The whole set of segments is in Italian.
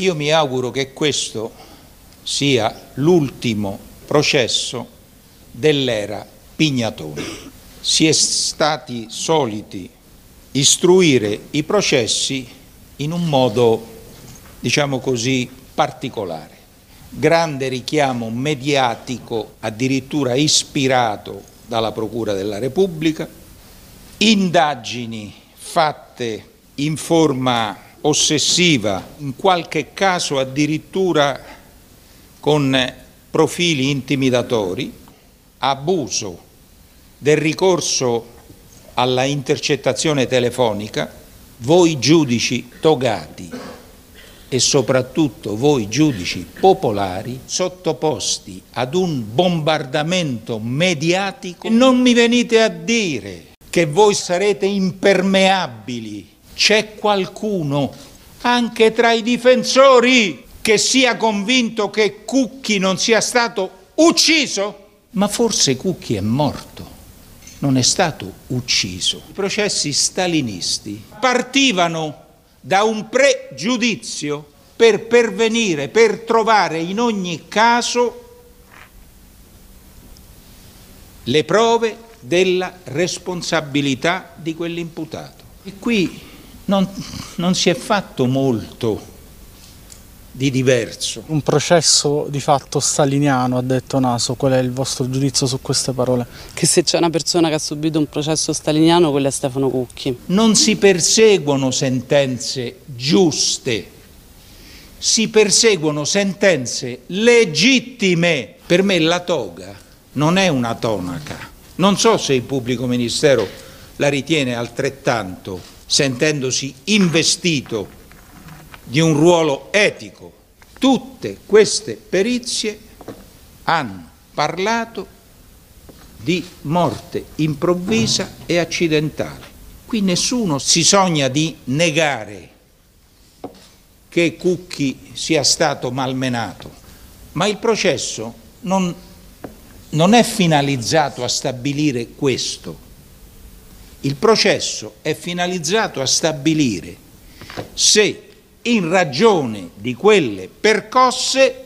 Io mi auguro che questo sia l'ultimo processo dell'era Pignatoni. Si è stati soliti istruire i processi in un modo, diciamo così, particolare. Grande richiamo mediatico, addirittura ispirato dalla Procura della Repubblica, indagini fatte in forma ossessiva, in qualche caso addirittura con profili intimidatori, abuso del ricorso alla intercettazione telefonica, voi giudici togati e soprattutto voi giudici popolari sottoposti ad un bombardamento mediatico, non mi venite a dire che voi sarete impermeabili. C'è qualcuno anche tra i difensori che sia convinto che Cucchi non sia stato ucciso? Ma forse Cucchi è morto non è stato ucciso. I processi stalinisti partivano da un pregiudizio per pervenire, per trovare in ogni caso le prove della responsabilità di quell'imputato. E qui non, non si è fatto molto di diverso. Un processo di fatto staliniano, ha detto Naso, qual è il vostro giudizio su queste parole? Che se c'è una persona che ha subito un processo staliniano, quello è Stefano Cucchi. Non si perseguono sentenze giuste, si perseguono sentenze legittime. Per me la toga non è una tonaca. Non so se il pubblico ministero la ritiene altrettanto, sentendosi investito di un ruolo etico. Tutte queste perizie hanno parlato di morte improvvisa e accidentale. Qui nessuno si sogna di negare che Cucchi sia stato malmenato, ma il processo non, non è finalizzato a stabilire questo. Il processo è finalizzato a stabilire se in ragione di quelle percosse,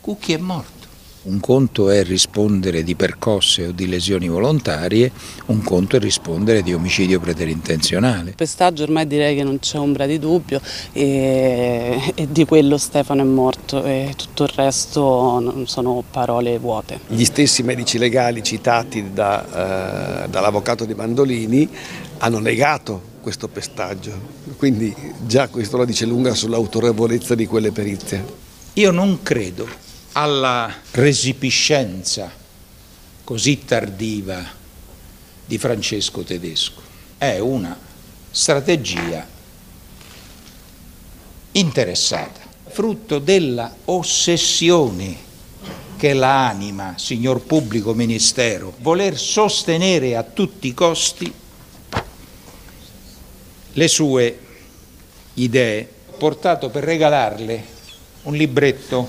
Cucchi è morto. Un conto è rispondere di percosse o di lesioni volontarie, un conto è rispondere di omicidio preterintenzionale. Il pestaggio ormai direi che non c'è ombra di dubbio e, e, di quello Stefano è morto e tutto il resto sono parole vuote. Gli stessi medici legali citati da, eh, dall'avvocato di Mandolini hanno negato questo pestaggio, quindi già questo la dice lunga sull'autorevolezza di quelle perizie. Io non credo alla resipiscenza così tardiva di Francesco Tedesco, è una strategia interessata, frutto della ossessione che la anima, signor pubblico ministero, voler sostenere a tutti i costi le sue idee, portato per regalarle un libretto,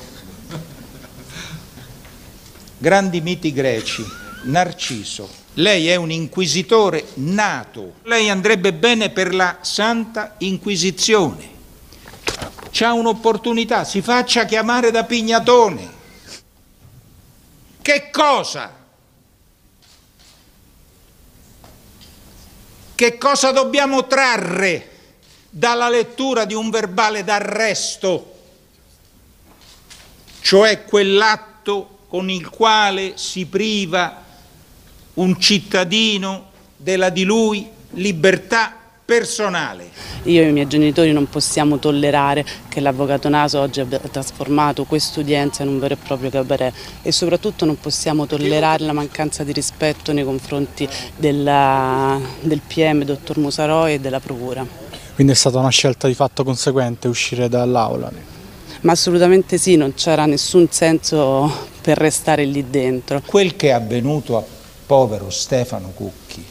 Grandi miti greci, Narciso. Lei è un inquisitore nato, lei andrebbe bene per la Santa Inquisizione. C'ha un'opportunità, si faccia chiamare da Pignatone. Che cosa? Che cosa dobbiamo trarre dalla lettura di un verbale d'arresto, cioè quell'atto con il quale si priva un cittadino della di lui libertà personale. Io e i miei genitori non possiamo tollerare che l'avvocato Naso oggi abbia trasformato questa udienza in un vero e proprio cabaret e soprattutto non possiamo tollerare la mancanza di rispetto nei confronti della, del PM, dottor Musaroi e della Procura. Quindi è stata una scelta di fatto conseguente uscire dall'aula? Ma assolutamente sì, non c'era nessun senso per restare lì dentro. Quel che è avvenuto a povero Stefano Cucchi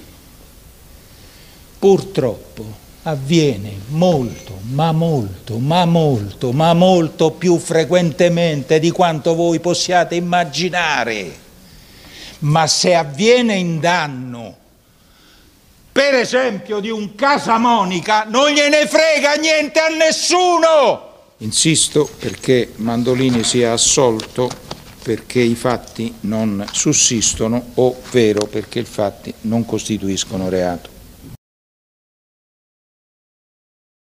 purtroppo avviene molto, ma molto, ma molto, ma molto più frequentemente di quanto voi possiate immaginare. Ma se avviene in danno, per esempio di un Casamonica, non gliene frega niente a nessuno. Insisto perché Mandolini sia assolto perché i fatti non sussistono, ovvero perché i fatti non costituiscono reato.